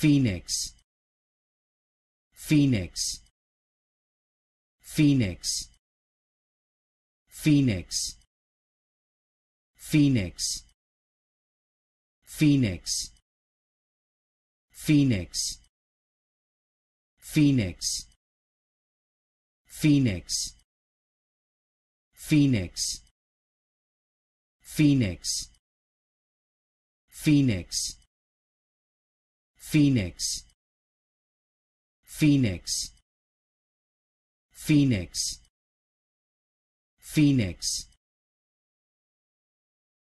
Phoenix Phoenix Phoenix Phoenix Phoenix Phoenix Phoenix Phoenix Phoenix Phoenix Phoenix Phoenix Phoenix. Phoenix. Phoenix. Phoenix